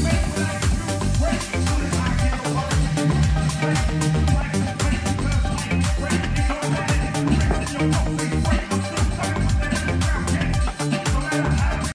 Breakthrough. Breakthrough.